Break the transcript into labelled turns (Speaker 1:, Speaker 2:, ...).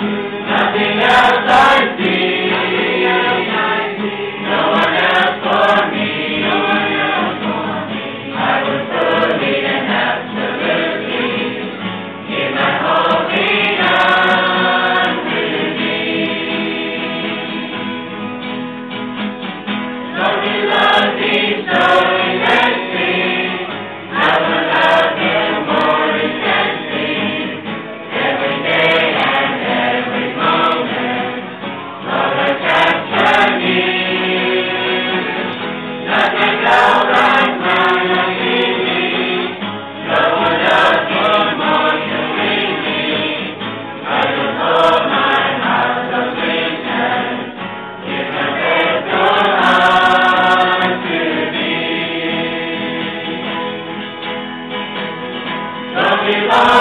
Speaker 1: Thank you. Happy Life.